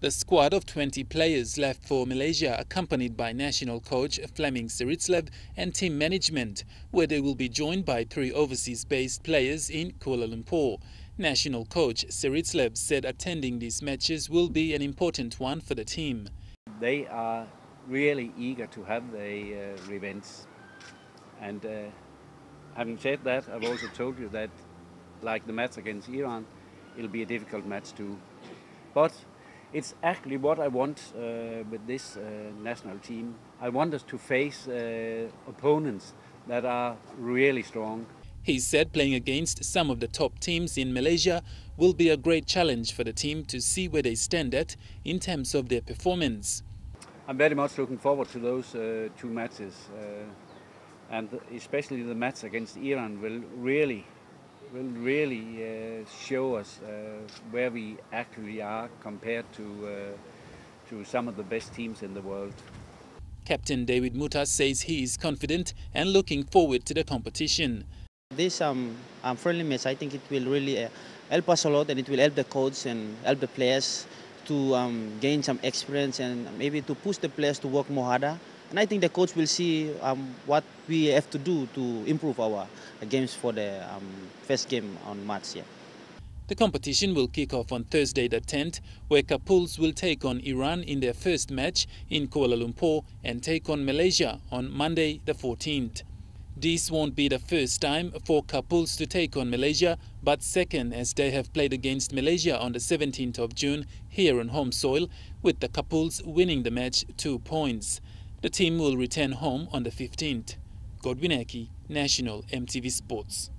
The squad of 20 players left for Malaysia accompanied by national coach Flemming Serritslev and team management, where they will be joined by three overseas-based players in Kuala Lumpur. National coach Serritslev said attending these matches will be an important one for the team. They are really eager to have the uh, revenge. And uh, having said that, I've also told you that like the match against Iran, it'll be a difficult match too. But it's actually what I want uh, with this uh, national team. I want us to face uh, opponents that are really strong. He said playing against some of the top teams in Malaysia will be a great challenge for the team to see where they stand at in terms of their performance. I'm very much looking forward to those uh, two matches. Uh, and especially the match against Iran will really will really uh, show us uh, where we actually are compared to uh, to some of the best teams in the world. Captain David Muta says he is confident and looking forward to the competition. This um, um, friendly match, I think it will really uh, help us a lot and it will help the coach and help the players to um, gain some experience and maybe to push the players to work more harder and I think the coach will see um, what we have to do to improve our games for the um, first game on March. Yeah. The competition will kick off on Thursday the 10th, where Kapuls will take on Iran in their first match in Kuala Lumpur and take on Malaysia on Monday the 14th. This won't be the first time for Kapuls to take on Malaysia, but second as they have played against Malaysia on the 17th of June here on home soil, with the Kapuls winning the match two points. The team will return home on the 15th. Godwin Eki, National EMTV Sports.